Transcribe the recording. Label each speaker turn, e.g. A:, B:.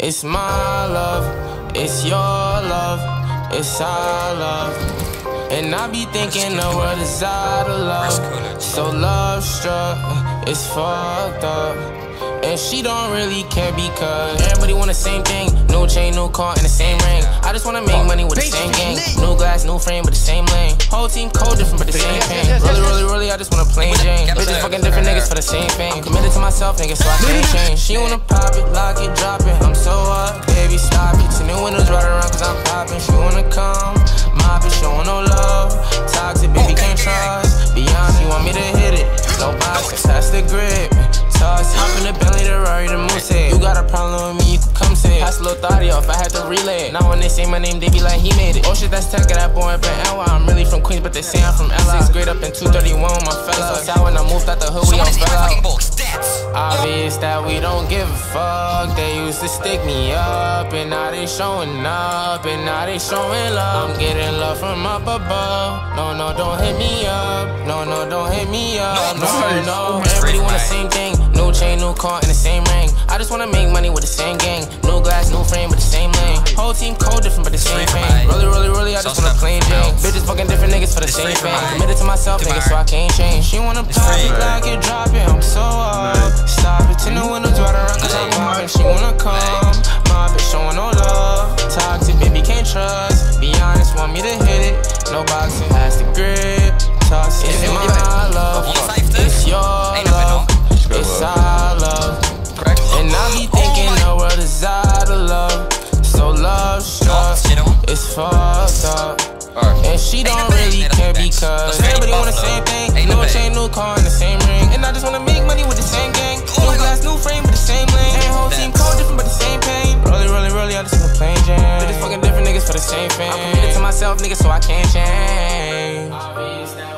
A: It's my love, it's your love, it's our love. And I be thinking the world is out of love. So love struck, it's fucked up. And she don't really care because everybody want the same thing. New chain, new car, and the same ring. I just wanna make money with the same gang. New glass, new frame, but the same lane. Whole team cold different, but the same pain. Really, really, the same thing. I'm committed to myself, nigga, so I can't change. She wanna pop it, lock it, drop it. I'm so up, baby, stop it. Two new windows right around, cause I'm popping. She wanna come, mop it, showing no love. Toxic, baby, can't trust. Beyond, you want me to hit it. No box, that's the grip toss. Hop in the belly, the Rari, the Moose You got a problem with me, you can come say. Pass a little thotty off, I had to relay it. Now when they say my name, they be like, he made it. Oh shit, that's tech, that boy in NY. I'm really Queens, but they say I'm from LA. Sixth grade up in 231 my fella. So when I moved out the hood, we on fella. Obvious that we don't give a fuck. They used to stick me up, and now they showing up, and now they showing love. I'm getting love from up above. No, no, don't hit me up. No, no, don't hit me up. No, no, no. Everybody want the same thing. New chain, new car, and the same ring. I just wanna make money with the same gang. New glass, new frame, but the same lane. Whole team cold, different, but the same thing. Different niggas for the same thing. Committed to myself, nigga, so I can't change. She wanna pop it, like it, drop it. I'm so up. Stop it, ten the windows right around, cause I'm popping. She wanna come, my bitch showing no love. Toxic, baby, can't trust. Be honest, want me to hit it. No boxing, has the grip. Toss it in my love. It's your love. It's our love. And I be thinking the world is out of love. So love struck, it's fucked up. And she don't really care because everybody want the same thing. New chain, new car, and the same ring. And I just wanna make money with the same gang. New glass, new frame, but the same lane. And whole team cold, different, but the same pain. Rolling, rolling, rolling, I just wanna plain jam. But it's fucking different niggas for the same fame. I'm committed to myself, nigga, so I can't change.